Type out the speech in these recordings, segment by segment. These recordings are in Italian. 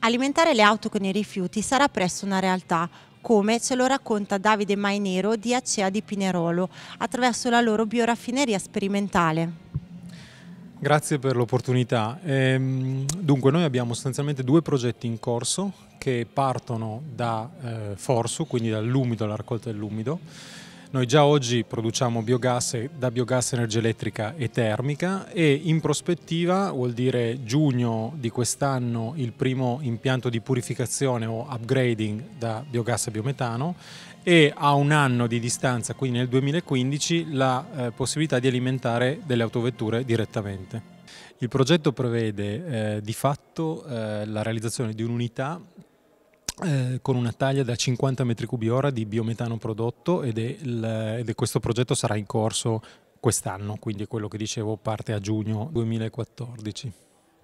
Alimentare le auto con i rifiuti sarà presto una realtà, come ce lo racconta Davide Mainero di Acea di Pinerolo, attraverso la loro bioraffineria sperimentale. Grazie per l'opportunità. Ehm, dunque noi abbiamo sostanzialmente due progetti in corso che partono da eh, Forsu, quindi dall'umido, alla raccolta dell'umido. Noi già oggi produciamo biogas da biogas energia elettrica e termica e in prospettiva vuol dire giugno di quest'anno il primo impianto di purificazione o upgrading da biogas a biometano e a un anno di distanza, quindi nel 2015, la eh, possibilità di alimentare delle autovetture direttamente. Il progetto prevede eh, di fatto eh, la realizzazione di un'unità eh, con una taglia da 50 m3 di biometano prodotto ed, è il, ed è questo progetto sarà in corso quest'anno, quindi quello che dicevo parte a giugno 2014.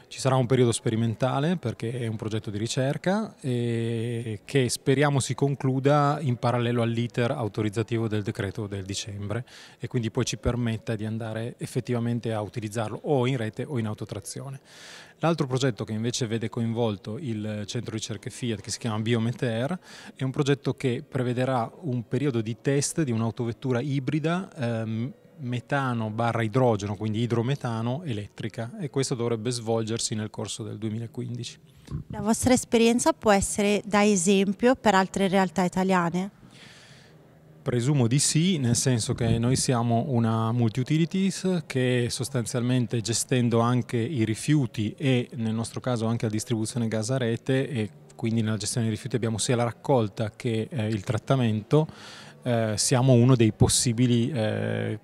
Ci sarà un periodo sperimentale perché è un progetto di ricerca che speriamo si concluda in parallelo all'iter autorizzativo del decreto del dicembre e quindi poi ci permetta di andare effettivamente a utilizzarlo o in rete o in autotrazione. L'altro progetto che invece vede coinvolto il centro ricerche Fiat che si chiama Biometer è un progetto che prevederà un periodo di test di un'autovettura ibrida ehm, metano barra idrogeno, quindi idrometano elettrica e questo dovrebbe svolgersi nel corso del 2015. La vostra esperienza può essere da esempio per altre realtà italiane? Presumo di sì, nel senso che noi siamo una multi-utilities che sostanzialmente gestendo anche i rifiuti e nel nostro caso anche la distribuzione gas a rete e quindi nella gestione dei rifiuti abbiamo sia la raccolta che eh, il trattamento, eh, siamo uno dei possibili eh,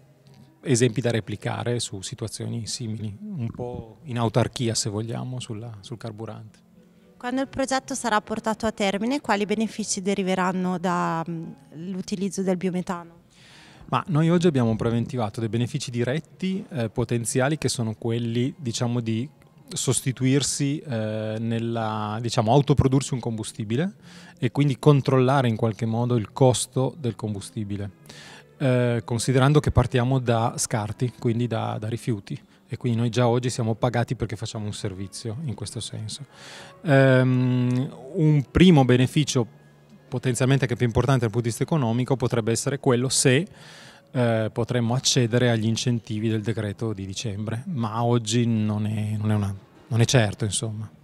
esempi da replicare su situazioni simili, un po' in autarchia se vogliamo sulla, sul carburante. Quando il progetto sarà portato a termine, quali benefici deriveranno dall'utilizzo del biometano? Ma noi oggi abbiamo preventivato dei benefici diretti eh, potenziali che sono quelli diciamo, di sostituirsi eh, nella, diciamo, autoprodursi un combustibile e quindi controllare in qualche modo il costo del combustibile eh, considerando che partiamo da scarti, quindi da, da, rifiuti e quindi noi già oggi siamo pagati perché facciamo un servizio in questo senso. Um, un primo beneficio potenzialmente che è più importante dal punto di vista economico potrebbe essere quello se eh, potremmo accedere agli incentivi del decreto di dicembre, ma oggi non è, non è, una, non è certo insomma.